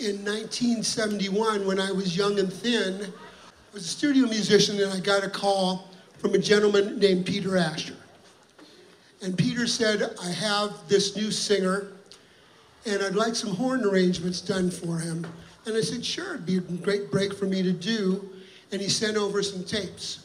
in 1971 when I was young and thin. I was a studio musician and I got a call from a gentleman named Peter Asher. And Peter said, I have this new singer and I'd like some horn arrangements done for him. And I said, sure, it'd be a great break for me to do. And he sent over some tapes.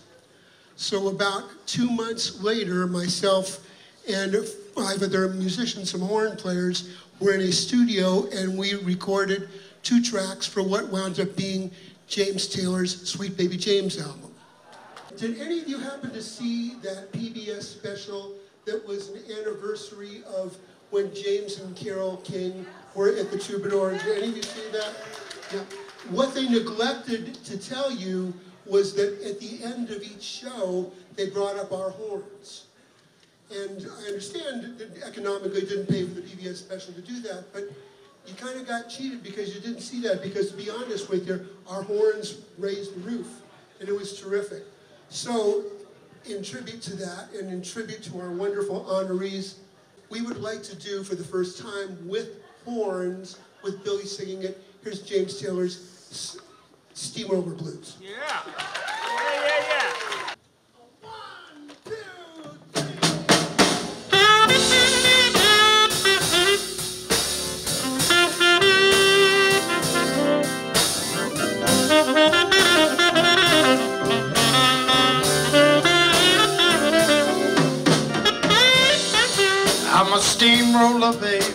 So about two months later, myself and five other musicians, some horn players, were in a studio and we recorded two tracks for what wound up being James Taylor's Sweet Baby James album. Did any of you happen to see that PBS special that was an anniversary of when James and Carole King were at the Troubadour? Did any of you see that? Yeah. What they neglected to tell you was that at the end of each show, they brought up our horns. And I understand that economically didn't pay for the PBS special to do that, but you kind of got cheated because you didn't see that because to be honest with you, our horns raised the roof and it was terrific. So in tribute to that and in tribute to our wonderful honorees, we would like to do for the first time with horns, with Billy singing it, here's James Taylor's Steamroller Blues. Yeah, a steamroller, baby.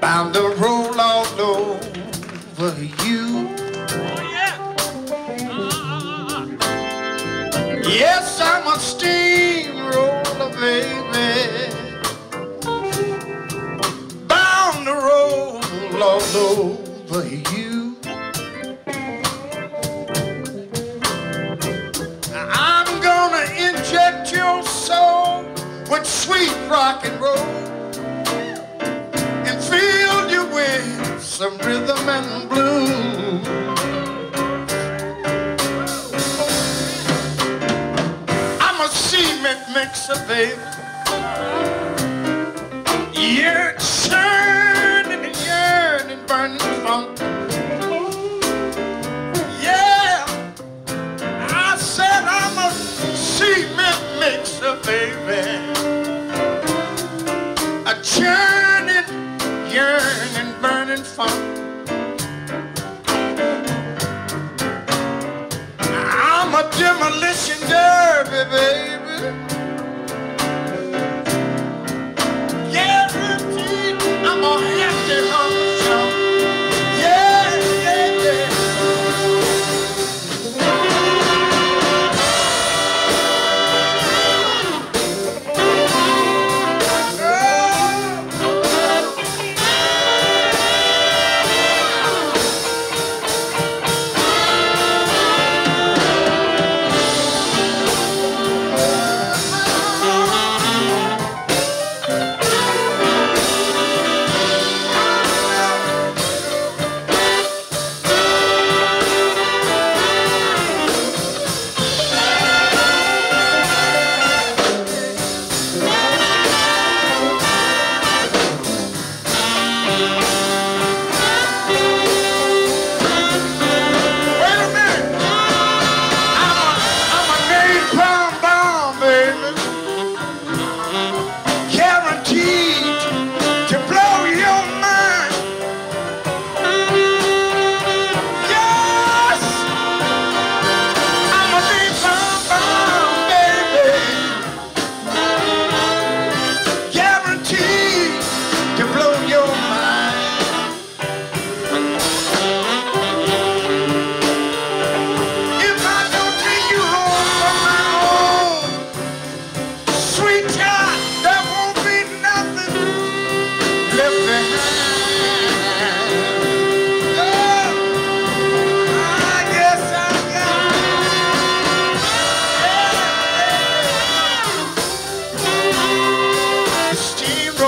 Bound to roll all over you. Oh, yeah. Uh, Yes, I'm a steamroller, baby. Bound to roll all over you. Sweet rock and roll and fill you with some rhythm and blues. I'm a cement mixer, baby. Yearning, burning funk. I'm a demolition derby, baby.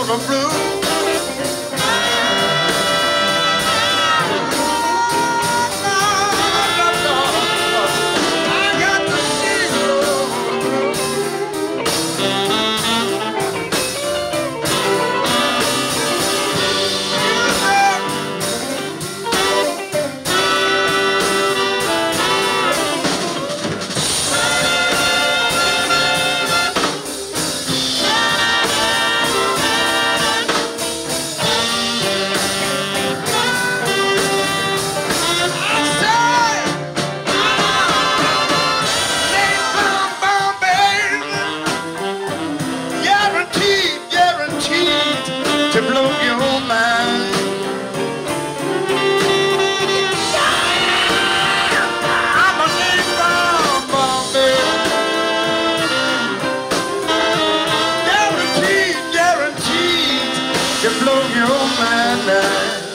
Steamroller blues. Blow your mind now.